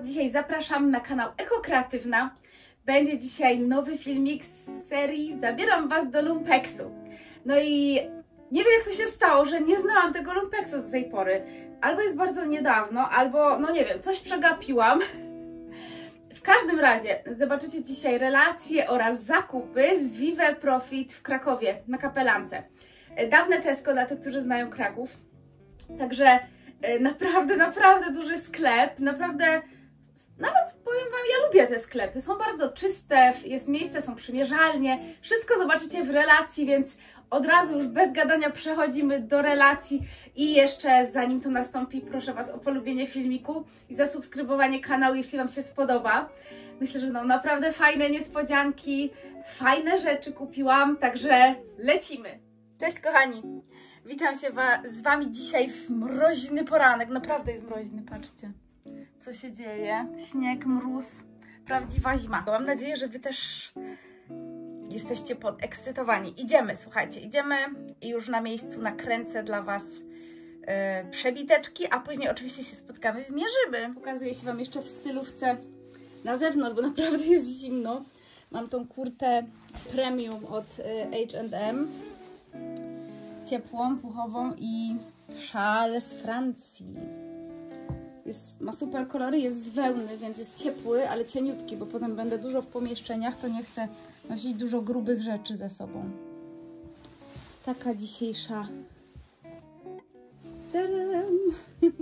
Was dzisiaj zapraszam na kanał Ekokreatywna. Będzie dzisiaj nowy filmik z serii Zabieram Was do Lumpeksu. No i nie wiem jak to się stało, że nie znałam tego Lumpeksu do tej pory. Albo jest bardzo niedawno, albo no nie wiem, coś przegapiłam. W każdym razie zobaczycie dzisiaj relacje oraz zakupy z Vive Profit w Krakowie na Kapelance. Dawne Tesco dla tych, którzy znają Kraków. Także e, naprawdę, naprawdę duży sklep. Naprawdę, nawet powiem Wam, ja lubię te sklepy. Są bardzo czyste, jest miejsce, są przymierzalnie. Wszystko zobaczycie w relacji, więc od razu już bez gadania przechodzimy do relacji. I jeszcze zanim to nastąpi, proszę Was o polubienie filmiku i zasubskrybowanie kanału, jeśli Wam się spodoba. Myślę, że no naprawdę fajne niespodzianki, fajne rzeczy kupiłam, także lecimy. Cześć kochani! Witam się wa z Wami dzisiaj w mroźny poranek. Naprawdę jest mroźny, patrzcie. Co się dzieje? Śnieg, mróz, prawdziwa zima. Mam nadzieję, że Wy też jesteście podekscytowani. Idziemy, słuchajcie, idziemy i już na miejscu nakręcę dla Was yy, przebiteczki, a później oczywiście się spotkamy w Mierzyby. Pokazuję się Wam jeszcze w stylówce na zewnątrz, bo naprawdę jest zimno. Mam tą kurtę premium od H&M ciepłą, puchową i szal z Francji. Jest, ma super kolory, jest z wełny, więc jest ciepły, ale cieniutki, bo potem będę dużo w pomieszczeniach, to nie chcę nosić dużo grubych rzeczy ze sobą. Taka dzisiejsza. Tadam!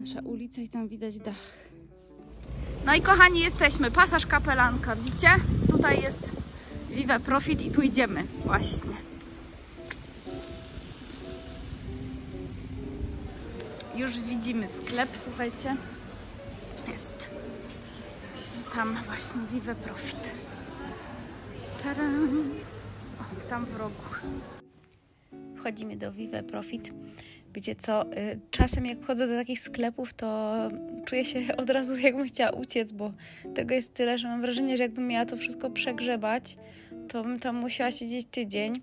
Nasza ulica i tam widać dach. No i kochani, jesteśmy. Pasaż kapelanka, widzicie? Tutaj jest Vive Profit i tu idziemy właśnie. Już widzimy sklep, słuchajcie. Jest. Tam właśnie Vive Profit. Tadam! Tam w rogu. Wchodzimy do Vive Profit. Wiecie co, y, czasem jak wchodzę do takich sklepów, to czuję się od razu jakbym chciała uciec, bo tego jest tyle, że mam wrażenie, że jakbym miała to wszystko przegrzebać, to bym tam musiała siedzieć tydzień.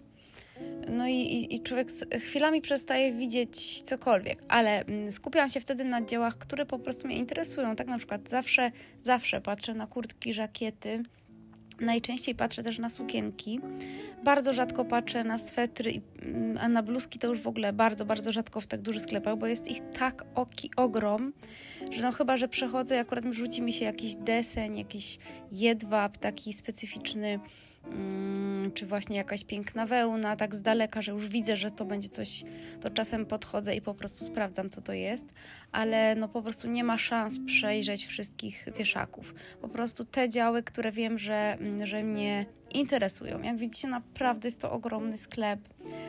No i, i, człowiek chwilami przestaje widzieć cokolwiek, ale skupiam się wtedy na dziełach, które po prostu mnie interesują. Tak na przykład zawsze, zawsze patrzę na kurtki, żakiety, Najczęściej patrzę też na sukienki. Bardzo rzadko patrzę na swetry, a na bluzki to już w ogóle bardzo, bardzo rzadko w tak dużych sklepach, bo jest ich tak oki ogrom, że no chyba, że przechodzę i akurat rzuci mi się jakiś deseń, jakiś jedwab taki specyficzny, czy właśnie jakaś piękna wełna, tak z daleka, że już widzę, że to będzie coś, to czasem podchodzę i po prostu sprawdzam, co to jest, ale no po prostu nie ma szans przejrzeć wszystkich wieszaków. Po prostu te działy, które wiem, że, że mnie interesują. Jak widzicie, naprawdę jest to ogromny sklep.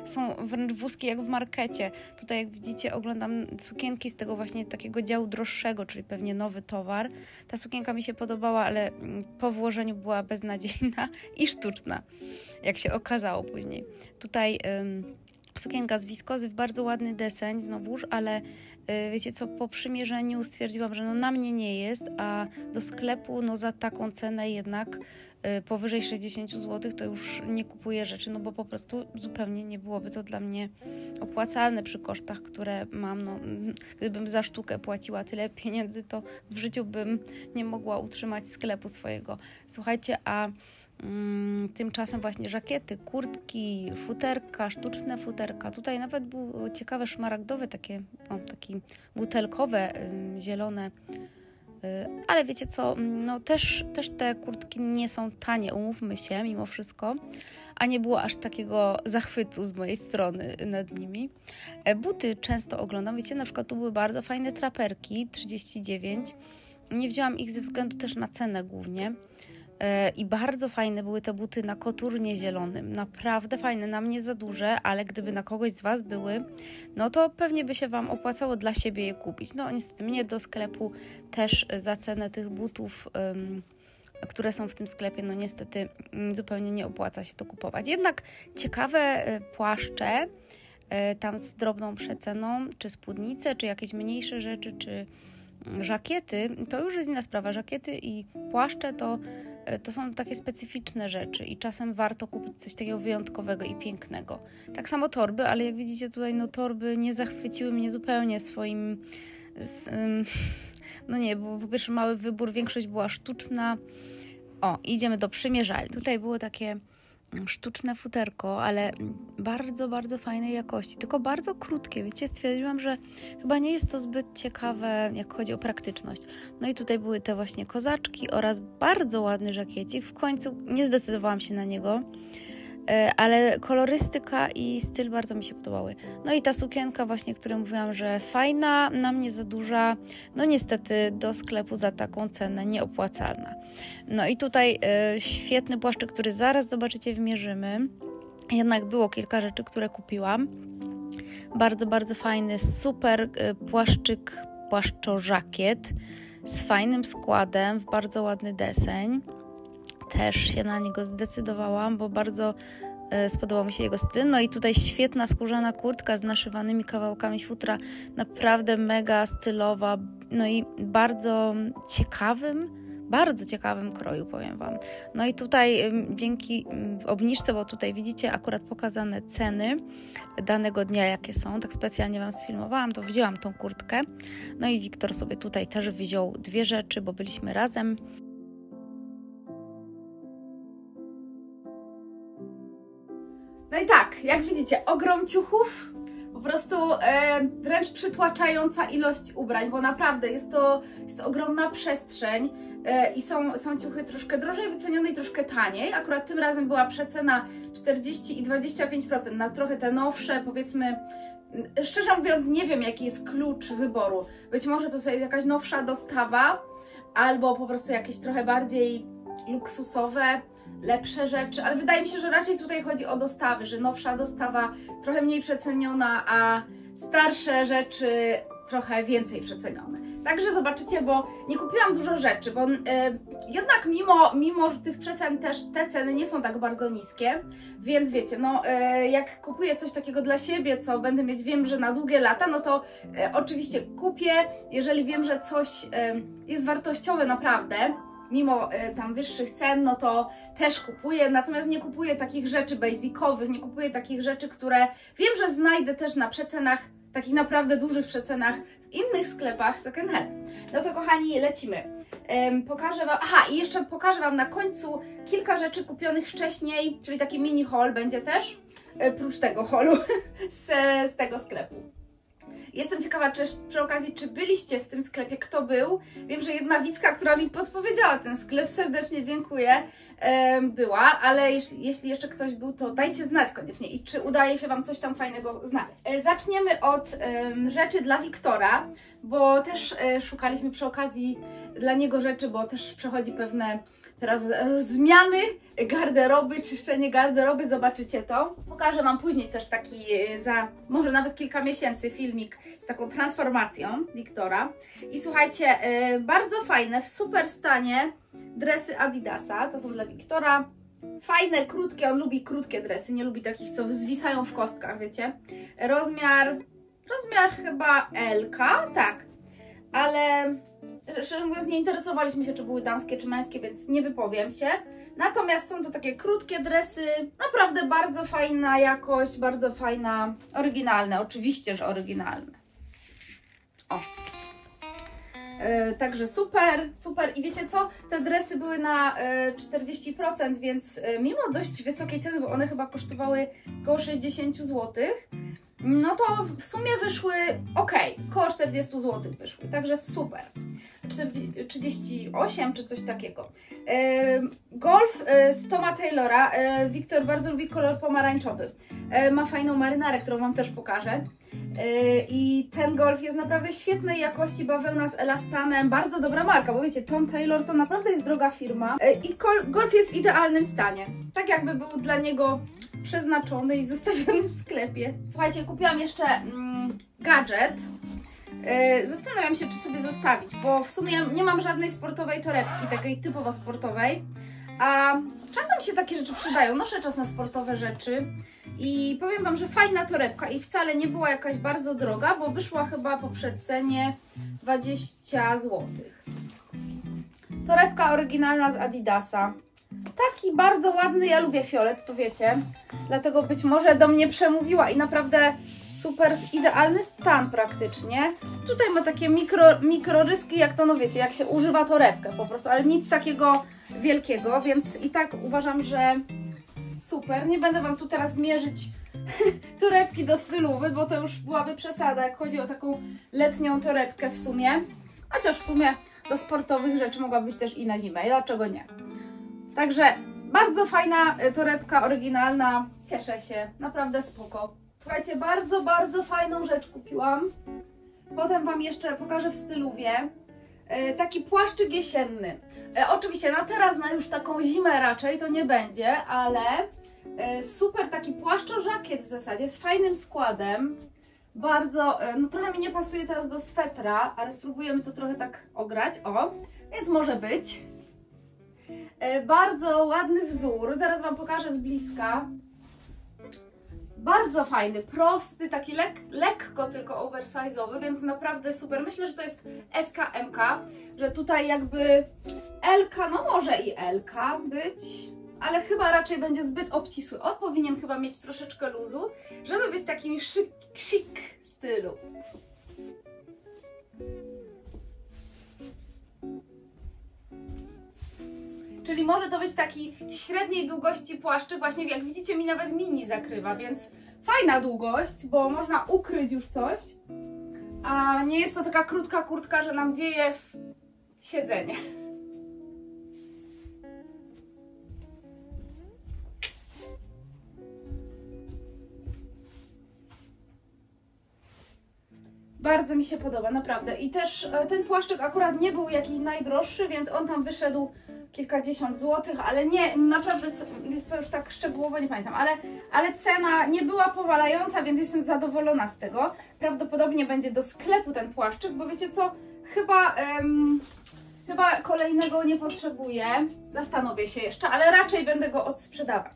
Są wręcz wózki jak w markecie. Tutaj, jak widzicie, oglądam sukienki z tego właśnie takiego działu droższego, czyli pewnie nowy towar. Ta sukienka mi się podobała, ale po włożeniu była beznadziejna i sztuczna, jak się okazało później. Tutaj... Sukienka z wiskozy w bardzo ładny deseń znowuż, ale y, wiecie co, po przymierzeniu stwierdziłam, że no na mnie nie jest, a do sklepu no za taką cenę jednak y, powyżej 60 zł to już nie kupuję rzeczy, no bo po prostu zupełnie nie byłoby to dla mnie opłacalne przy kosztach, które mam. No, gdybym za sztukę płaciła tyle pieniędzy, to w życiu bym nie mogła utrzymać sklepu swojego. Słuchajcie, a Mm, tymczasem właśnie żakiety, kurtki, futerka, sztuczne futerka. Tutaj nawet było ciekawe szmaragdowe, takie, o, butelkowe, zielone. Y, ale wiecie co, mm, no też, też te kurtki nie są tanie, umówmy się mimo wszystko, a nie było aż takiego zachwytu z mojej strony nad nimi. E, buty często oglądam, wiecie, na przykład tu były bardzo fajne traperki, 39. Nie wzięłam ich ze względu też na cenę głównie. E, I bardzo fajne były te buty na koturnie zielonym. Naprawdę fajne, na mnie za duże, ale gdyby na kogoś z Was były, no to pewnie by się Wam opłacało dla siebie je kupić. No niestety mnie do sklepu też za cenę tych butów, które są w tym sklepie, no niestety mm, zupełnie nie opłaca się to kupować. Jednak ciekawe e, płaszcze, e, tam z drobną przeceną, czy spódnice, czy jakieś mniejsze rzeczy, czy żakiety, to już jest inna sprawa. Żakiety i płaszcze to e, to są takie specyficzne rzeczy i czasem warto kupić coś takiego wyjątkowego i pięknego. Tak samo torby, ale jak widzicie tutaj, no torby nie zachwyciły mnie zupełnie swoim... Z, no nie, bo po pierwsze mały wybór, większość była sztuczna. O, idziemy do przymierzalni. Tutaj było takie sztuczne futerko, ale bardzo, bardzo fajnej jakości, tylko bardzo krótkie. Wiecie, stwierdziłam, że chyba nie jest to zbyt ciekawe, jak chodzi o praktyczność. No i tutaj były te właśnie kozaczki oraz bardzo ładny żakiecik. W końcu nie zdecydowałam się na niego. E, ale kolorystyka i styl bardzo mi się podobały. No i ta sukienka właśnie, której mówiłam, że fajna, na mnie za duża, no niestety do sklepu za taką cenę nieopłacalna. No i tutaj y, świetny płaszczyk, który zaraz zobaczycie wymierzymy. Jednak było kilka rzeczy, które kupiłam. Bardzo, bardzo fajny, super y, płaszczyk, płaszczo-żakiet z fajnym składem, w bardzo ładny deseń też się na niego zdecydowałam, bo bardzo e, spodobał mi się jego styl. No i tutaj świetna skórzana kurtka z naszywanymi kawałkami futra, naprawdę mega stylowa, no i bardzo ciekawym, bardzo ciekawym kroju, powiem Wam. No i tutaj dzięki obniżce, bo tutaj widzicie akurat pokazane ceny danego dnia, jakie są, tak specjalnie Wam sfilmowałam, to wzięłam tą kurtkę. No i Wiktor sobie tutaj też wziął dwie rzeczy, bo byliśmy razem. Jak widzicie, ogrom ciuchów, po prostu e, wręcz przytłaczająca ilość ubrań, bo naprawdę jest to, jest to ogromna przestrzeń e, i są, są ciuchy troszkę drożej wycenione i troszkę taniej. Akurat tym razem była przecena 40 i 25% na trochę te nowsze, powiedzmy, szczerze mówiąc nie wiem jaki jest klucz wyboru. Być może to jest jakaś nowsza dostawa, albo po prostu jakieś trochę bardziej luksusowe, lepsze rzeczy, ale wydaje mi się, że raczej tutaj chodzi o dostawy, że nowsza dostawa trochę mniej przeceniona, a starsze rzeczy trochę więcej przecenione. Także zobaczycie, bo nie kupiłam dużo rzeczy, bo yy, jednak mimo, mimo tych przecen też te ceny nie są tak bardzo niskie, więc wiecie, no yy, jak kupuję coś takiego dla siebie, co będę mieć, wiem, że na długie lata, no to yy, oczywiście kupię, jeżeli wiem, że coś jest wartościowe naprawdę, mimo y, tam wyższych cen, no to też kupuję, natomiast nie kupuję takich rzeczy basicowych, nie kupuję takich rzeczy, które wiem, że znajdę też na przecenach, takich naprawdę dużych przecenach w innych sklepach second hand. No to kochani, lecimy. Pokażę Wam, aha i jeszcze pokażę Wam na końcu kilka rzeczy kupionych wcześniej, czyli taki mini haul będzie też, y, prócz tego haulu z, z tego sklepu. Jestem ciekawa, czy przy okazji, czy byliście w tym sklepie, kto był. Wiem, że jedna widzka, która mi podpowiedziała ten sklep, serdecznie dziękuję, była, ale jeśli, jeśli jeszcze ktoś był, to dajcie znać koniecznie i czy udaje się Wam coś tam fajnego znaleźć. E, zaczniemy od rzeczy dla Wiktora, bo też e, szukaliśmy przy okazji dla niego rzeczy, bo też przechodzi pewne teraz zmiany garderoby, czyszczenie garderoby, zobaczycie to. Pokażę Wam później też taki e, za może nawet kilka miesięcy filmik z taką transformacją Wiktora. I słuchajcie, e, bardzo fajne, w super stanie dresy Adidasa, to są dla Wiktora. Fajne, krótkie, on lubi krótkie dresy, nie lubi takich, co zwisają w kostkach, wiecie. Rozmiar, rozmiar chyba LK, tak, ale szczerze mówiąc nie interesowaliśmy się, czy były damskie, czy męskie, więc nie wypowiem się. Natomiast są to takie krótkie dresy, naprawdę bardzo fajna jakość, bardzo fajna, oryginalne, oczywiście, że oryginalne. O. Yy, także super, super. I wiecie co? Te dresy były na yy, 40%, więc yy, mimo dość wysokiej ceny, bo one chyba kosztowały około 60 zł, no to w sumie wyszły ok, około 40 zł wyszły, także super. 40, 38 czy coś takiego. Golf e, z Toma Taylora. E, Wiktor bardzo lubi kolor pomarańczowy. E, ma fajną marynarę, którą Wam też pokażę. I ten golf jest naprawdę świetnej jakości, bawełna z elastanem, bardzo dobra marka, bo wiecie, Tom Taylor to naprawdę jest droga firma i golf jest w idealnym stanie. Tak jakby był dla niego przeznaczony i zostawiony w sklepie. Słuchajcie, kupiłam jeszcze mm, gadżet. Yy, zastanawiam się, czy sobie zostawić, bo w sumie nie mam żadnej sportowej torebki, takiej typowo sportowej. A czasem się takie rzeczy przydają. Noszę czasem sportowe rzeczy i powiem Wam, że fajna torebka i wcale nie była jakaś bardzo droga, bo wyszła chyba po przecenie 20 zł. torebka oryginalna z Adidasa. Taki bardzo ładny, ja lubię fiolet, to wiecie. Dlatego być może do mnie przemówiła i naprawdę super, idealny stan praktycznie. Tutaj ma takie mikro, mikroryski, jak to no wiecie, jak się używa torebkę po prostu, ale nic takiego wielkiego, więc i tak uważam, że super. Nie będę Wam tu teraz mierzyć torebki do stylowy, bo to już byłaby przesada, jak chodzi o taką letnią torebkę w sumie. Chociaż w sumie do sportowych rzeczy mogła być też i na zimę, dlaczego nie? Także bardzo fajna torebka, oryginalna, cieszę się, naprawdę spoko. Słuchajcie, bardzo, bardzo fajną rzecz kupiłam. Potem Wam jeszcze pokażę w styluwie. Y, taki płaszczyk jesienny. Y, oczywiście na teraz, na już taką zimę raczej to nie będzie, ale super taki płaszczo-żakiet w zasadzie z fajnym składem. Bardzo, no trochę mi nie pasuje teraz do swetra, ale spróbujemy to trochę tak ograć, o, więc może być. E, bardzo ładny wzór, zaraz Wam pokażę z bliska. Bardzo fajny, prosty, taki lek, lekko tylko oversize'owy, więc naprawdę super. Myślę, że to jest SKMK, że tutaj jakby LK, no może i LK być, ale chyba raczej będzie zbyt obcisły. On powinien chyba mieć troszeczkę luzu, żeby być takim szyk, szyk stylu. Czyli może to być taki średniej długości płaszczyk, właśnie jak widzicie mi nawet mini zakrywa, więc fajna długość, bo można ukryć już coś, a nie jest to taka krótka kurtka, że nam wieje w siedzenie. Bardzo mi się podoba, naprawdę. I też e, ten płaszczyk akurat nie był jakiś najdroższy, więc on tam wyszedł kilkadziesiąt złotych, ale nie, naprawdę, jest to już tak szczegółowo nie pamiętam, ale, ale cena nie była powalająca, więc jestem zadowolona z tego. Prawdopodobnie będzie do sklepu ten płaszczyk, bo wiecie co, chyba, um, chyba kolejnego nie potrzebuję, zastanowię się jeszcze, ale raczej będę go odsprzedawać.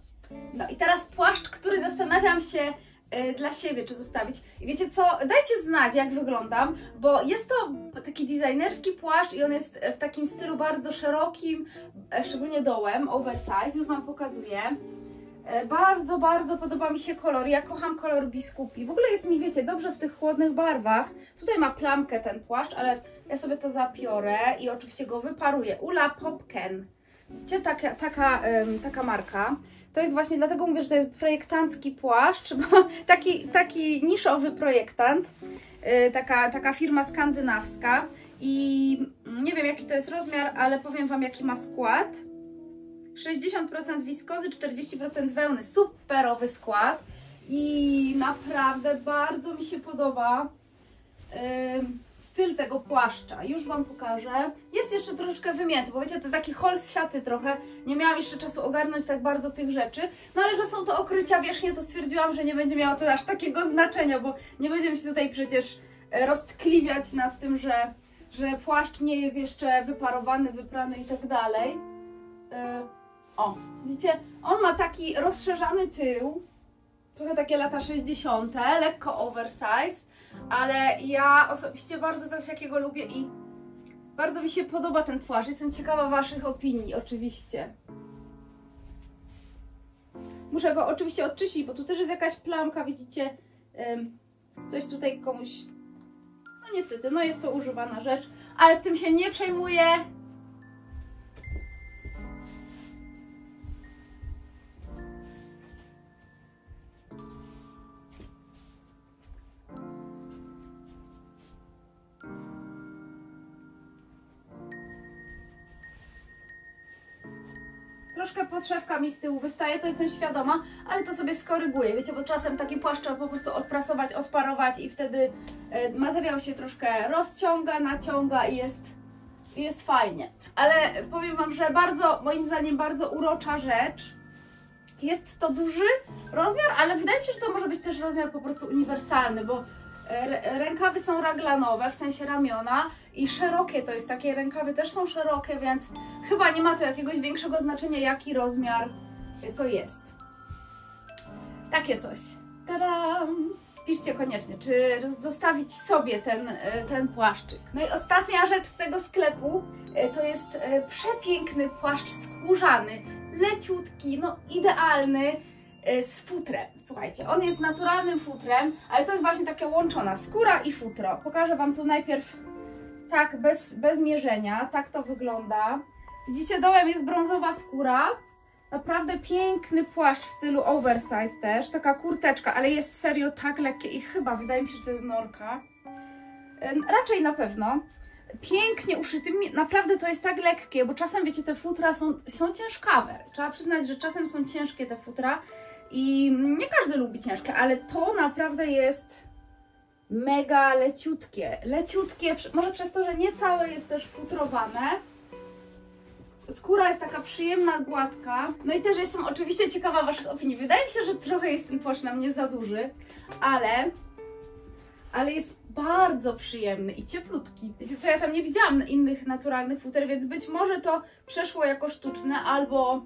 No i teraz płaszcz, który zastanawiam się, dla siebie, czy zostawić. I wiecie co, dajcie znać jak wyglądam, bo jest to taki designerski płaszcz i on jest w takim stylu bardzo szerokim, e, szczególnie dołem, oversize, już Wam pokazuję. E, bardzo, bardzo podoba mi się kolor. Ja kocham kolor biskupi. W ogóle jest mi, wiecie, dobrze w tych chłodnych barwach. Tutaj ma plamkę ten płaszcz, ale ja sobie to zapiorę i oczywiście go wyparuję. Ula Popken. Widzicie, taka, taka, taka marka. To jest właśnie, dlatego mówię, że to jest projektancki płaszcz, bo taki, taki niszowy projektant, yy, taka, taka firma skandynawska i nie wiem jaki to jest rozmiar, ale powiem Wam jaki ma skład. 60% wiskozy, 40% wełny, superowy skład i naprawdę bardzo mi się podoba. Styl tego płaszcza. Już Wam pokażę. Jest jeszcze troszeczkę wymięty, bo wiecie, to taki hol z siaty trochę. Nie miałam jeszcze czasu ogarnąć tak bardzo tych rzeczy. No ale że są to okrycia wierzchnie, to stwierdziłam, że nie będzie miało to aż takiego znaczenia, bo nie będziemy się tutaj przecież e, roztkliwiać nad tym, że, że płaszcz nie jest jeszcze wyparowany, wyprany i tak dalej. E, o, widzicie, on ma taki rozszerzany tył, trochę takie lata 60., lekko oversize, ale ja osobiście bardzo też jakiego lubię i bardzo mi się podoba ten płaszcz. Jestem ciekawa Waszych opinii, oczywiście. Muszę go oczywiście odczyścić, bo tu też jest jakaś plamka, widzicie, coś tutaj komuś, no niestety, no jest to używana rzecz, ale tym się nie przejmuję, troszkę podszewka mi z tyłu wystaje, to jestem świadoma, ale to sobie skoryguję, wiecie, bo czasem takie płaszcze po prostu odprasować, odparować i wtedy e, materiał się troszkę rozciąga, naciąga i jest, jest fajnie. Ale powiem Wam, że bardzo, moim zdaniem bardzo urocza rzecz, jest to duży rozmiar, ale wydaje mi się, że to może być też rozmiar po prostu uniwersalny, bo rękawy są raglanowe, w sensie ramiona i szerokie to jest, takie rękawy też są szerokie, więc chyba nie ma to jakiegoś większego znaczenia, jaki rozmiar to jest. Takie coś. Tadam! Piszcie koniecznie, czy zostawić sobie ten, e, ten płaszczyk. No i ostatnia rzecz z tego sklepu e, to jest e, przepiękny płaszcz skórzany, leciutki, no idealny z futrem. Słuchajcie, on jest naturalnym futrem, ale to jest właśnie taka łączona skóra i futro. Pokażę Wam tu najpierw tak bez, bez mierzenia, tak to wygląda. Widzicie, dołem jest brązowa skóra, Naprawdę piękny płaszcz w stylu oversize też, taka kurteczka, ale jest serio tak lekkie i chyba, wydaje mi się, że to jest norka. Raczej na pewno. Pięknie uszyty, naprawdę to jest tak lekkie, bo czasem wiecie, te futra są, są ciężkawe. Trzeba przyznać, że czasem są ciężkie te futra i nie każdy lubi ciężkie, ale to naprawdę jest mega leciutkie. Leciutkie, może przez to, że nie całe jest też futrowane. Skóra jest taka przyjemna, gładka. No i też jestem oczywiście ciekawa Waszych opinii. Wydaje mi się, że trochę jest ten płaszcz na mnie za duży, ale, ale jest bardzo przyjemny i cieplutki. Co, ja tam nie widziałam innych naturalnych futer, więc być może to przeszło jako sztuczne albo,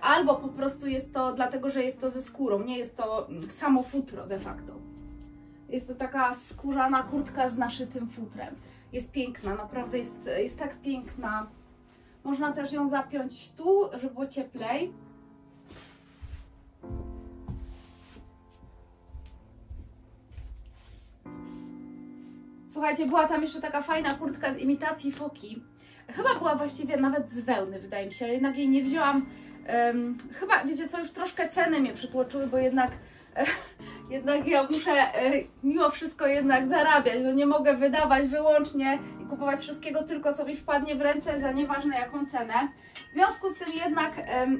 albo po prostu jest to dlatego, że jest to ze skórą, nie jest to mm, samo futro de facto. Jest to taka skórzana kurtka z naszytym futrem. Jest piękna, naprawdę jest, jest tak piękna. Można też ją zapiąć tu, żeby było cieplej. Słuchajcie, była tam jeszcze taka fajna kurtka z imitacji foki. Chyba była właściwie nawet z wełny, wydaje mi się, ale jednak jej nie wzięłam. Um, chyba, wiecie co, już troszkę ceny mnie przytłoczyły, bo jednak jednak ja muszę e, mimo wszystko jednak zarabiać, no nie mogę wydawać wyłącznie i kupować wszystkiego tylko co mi wpadnie w ręce za nieważne jaką cenę. W związku z tym jednak,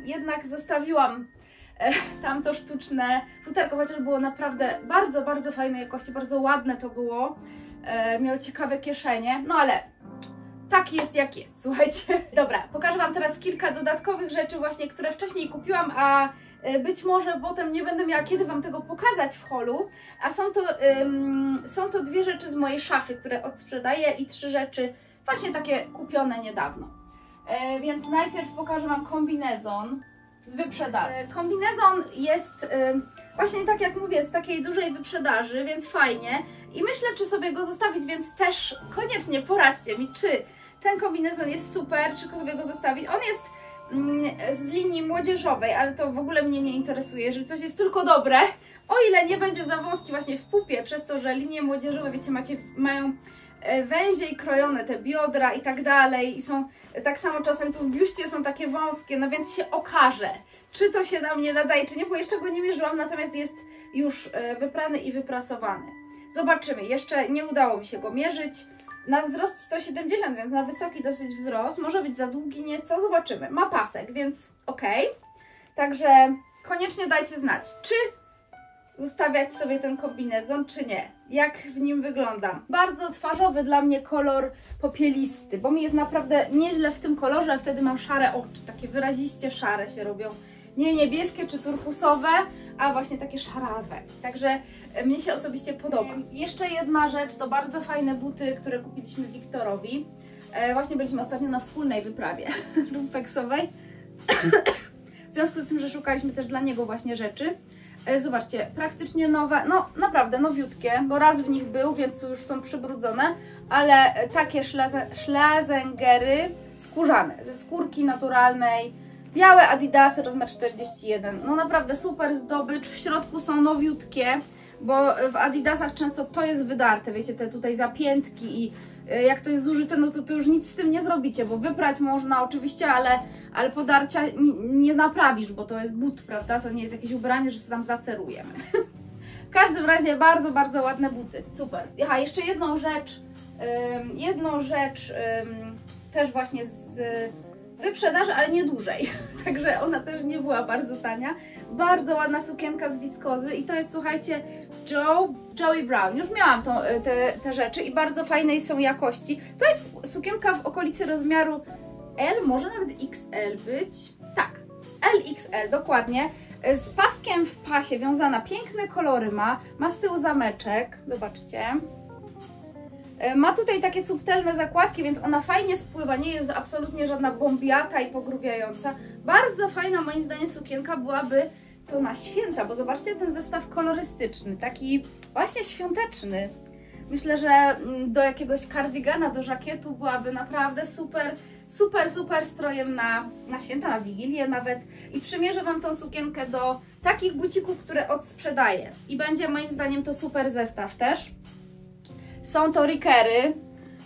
jednak zostawiłam e, tamto sztuczne futerko, chociaż było naprawdę bardzo, bardzo fajnej jakości, bardzo ładne to było. E, miało ciekawe kieszenie, no ale tak jest jak jest, słuchajcie. Dobra, pokażę Wam teraz kilka dodatkowych rzeczy właśnie, które wcześniej kupiłam, a E, być może potem nie będę miała kiedy Wam tego pokazać w holu, a są to, ym, są to dwie rzeczy z mojej szafy, które odsprzedaję i trzy rzeczy właśnie takie kupione niedawno. E, więc najpierw pokażę Wam kombinezon z wyprzedaży. E, kombinezon jest e, właśnie tak jak mówię, z takiej dużej wyprzedaży, więc fajnie i myślę, czy sobie go zostawić, więc też koniecznie poradźcie mi, czy ten kombinezon jest super, czy sobie go zostawić. On jest Mm, z linii młodzieżowej, ale to w ogóle mnie nie interesuje. Jeżeli coś jest tylko dobre, o ile nie będzie za wąski właśnie w pupie, przez to, że linie młodzieżowe, wiecie, macie, mają e, węziej krojone, te biodra i tak dalej i są tak samo czasem tu w biuście są takie wąskie, no więc się okaże, czy to się nam nie nadaje, czy nie, bo jeszcze go nie mierzyłam, natomiast jest już e, wyprany i wyprasowany. Zobaczymy, jeszcze nie udało mi się go mierzyć, na wzrost 170, więc na wysoki dosyć wzrost. Może być za długi nieco, zobaczymy. Ma pasek, więc ok. Także koniecznie dajcie znać, czy zostawiać sobie ten kombinezon, czy nie. Jak w nim wyglądam. Bardzo twarzowy dla mnie kolor popielisty, bo mi jest naprawdę nieźle w tym kolorze, a wtedy mam szare oczy, takie wyraziście szare się robią. Nie niebieskie czy turkusowe, a właśnie takie szarawe. Także e, mnie się osobiście podoba. Jeszcze jedna rzecz, to bardzo fajne buty, które kupiliśmy Wiktorowi. E, właśnie byliśmy ostatnio na wspólnej wyprawie lumpeksowej. w związku z tym, że szukaliśmy też dla niego właśnie rzeczy. E, zobaczcie, praktycznie nowe, no naprawdę nowiutkie, bo raz w nich był, więc już są przybrudzone, ale takie szlazengery skórzane, ze skórki naturalnej, Białe Adidasy rozmiar 41. No naprawdę super zdobycz. W środku są nowiutkie, bo w Adidasach często to jest wydarte, wiecie, te tutaj zapiętki i e, jak to jest zużyte, no to, to już nic z tym nie zrobicie, bo wyprać można oczywiście, ale, ale podarcia nie naprawisz, bo to jest but, prawda? To nie jest jakieś ubranie, że się tam zacerujemy. w każdym razie bardzo, bardzo ładne buty. Super. Aha, jeszcze jedną rzecz, jedną rzecz też właśnie z wyprzedaży, ale nie dłużej. Także ona też nie była bardzo tania. Bardzo ładna sukienka z wiskozy i to jest, słuchajcie, Joe, Joey Brown. Już miałam to, e, te, te rzeczy i bardzo fajnej są jakości. To jest sukienka w okolicy rozmiaru L, może nawet XL być. Tak, LXL, dokładnie. E, z paskiem w pasie wiązana, piękne kolory ma, ma z tyłu zameczek, zobaczcie. E, ma tutaj takie subtelne zakładki, więc ona fajnie spływa, nie jest absolutnie żadna bombiata i pogrubiająca. Bardzo fajna moim zdaniem sukienka byłaby to na święta, bo zobaczcie ten zestaw kolorystyczny, taki właśnie świąteczny. Myślę, że mm, do jakiegoś kardigana, do żakietu byłaby naprawdę super, super, super strojem na, na święta, na Wigilię nawet. I przymierzę Wam tą sukienkę do takich bucików, które odsprzedaję. I będzie moim zdaniem to super zestaw też. Są to rikery,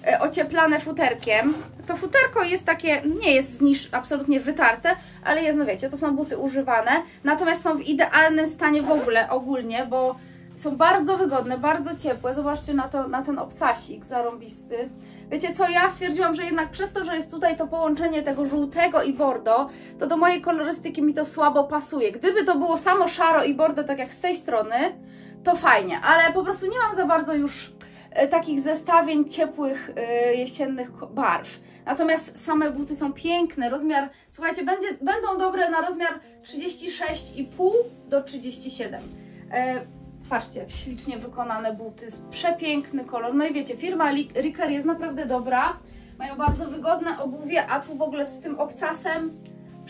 e, ocieplane futerkiem. To futerko jest takie, nie jest niż absolutnie wytarte, ale jest, no wiecie, to są buty używane. Natomiast są w idealnym stanie w ogóle, ogólnie, bo są bardzo wygodne, bardzo ciepłe. Zobaczcie na, to, na ten obcasik zarąbisty. Wiecie co, ja stwierdziłam, że jednak przez to, że jest tutaj to połączenie tego żółtego i bordo, to do mojej kolorystyki mi to słabo pasuje. Gdyby to było samo szaro i bordo, tak jak z tej strony, to fajnie, ale po prostu nie mam za bardzo już takich zestawień ciepłych e, jesiennych barw. Natomiast same buty są piękne, rozmiar, słuchajcie, będzie, będą dobre na rozmiar 36,5 do 37. Patrzcie, jak ślicznie wykonane buty, przepiękny kolor. No i wiecie, firma Ricker jest naprawdę dobra. Mają bardzo wygodne obuwie, a tu w ogóle z tym obcasem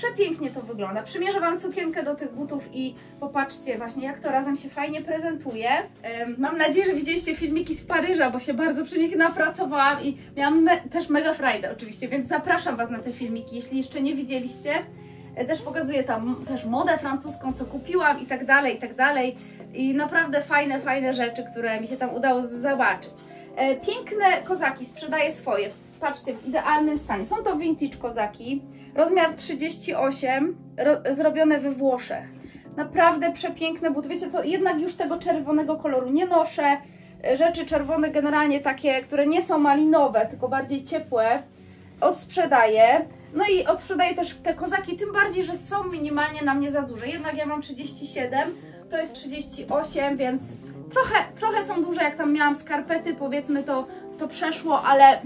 przepięknie to wygląda. Przymierzę Wam sukienkę do tych butów i popatrzcie właśnie, jak to razem się fajnie prezentuje. Mam nadzieję, że widzieliście filmiki z Paryża, bo się bardzo przy nich napracowałam i miałam me też mega frajdę oczywiście, więc zapraszam Was na te filmiki, jeśli jeszcze nie widzieliście. E, też pokazuję tam też modę francuską, co kupiłam i tak dalej, i tak dalej. I naprawdę fajne, fajne rzeczy, które mi się tam udało zobaczyć. E, piękne kozaki, sprzedaję swoje. Patrzcie, w idealnym stanie. Są to vintage kozaki, rozmiar 38, ro zrobione we Włoszech. Naprawdę przepiękne buty. Wiecie co, jednak już tego czerwonego koloru nie noszę. Rzeczy czerwone generalnie takie, które nie są malinowe, tylko bardziej ciepłe, odsprzedaję. No i odsprzedaję też te kozaki, tym bardziej, że są minimalnie na mnie za duże. Jednak ja mam 37, to jest 38, więc trochę, trochę są duże, jak tam miałam skarpety, powiedzmy to, to przeszło, ale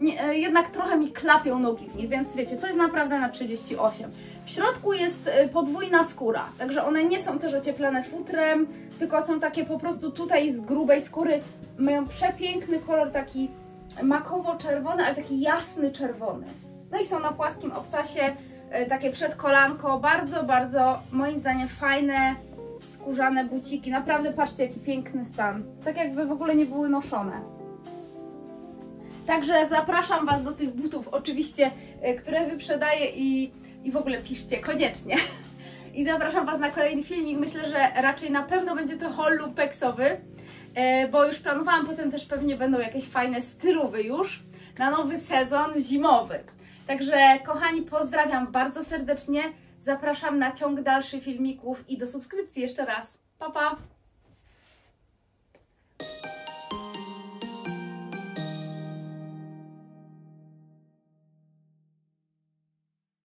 nie, e, jednak trochę mi klapią nogi w nich, więc wiecie, to jest naprawdę na 38. W środku jest e, podwójna skóra, także one nie są też ocieplane futrem, tylko są takie po prostu tutaj z grubej skóry. Mają przepiękny kolor, taki makowo-czerwony, ale taki jasny czerwony. No i są na płaskim obcasie, e, takie przedkolanko, bardzo, bardzo moim zdaniem fajne, skórzane buciki. Naprawdę patrzcie jaki piękny stan. Tak jakby w ogóle nie były noszone. Także zapraszam Was do tych butów oczywiście, e, które wyprzedaję i, i w ogóle piszcie koniecznie. I zapraszam Was na kolejny filmik. Myślę, że raczej na pewno będzie to haul lumpeksowy, e, bo już planowałam, potem też pewnie będą jakieś fajne stylowy już na nowy sezon zimowy. Także kochani, pozdrawiam bardzo serdecznie. Zapraszam na ciąg dalszych filmików i do subskrypcji jeszcze raz. Pa, pa!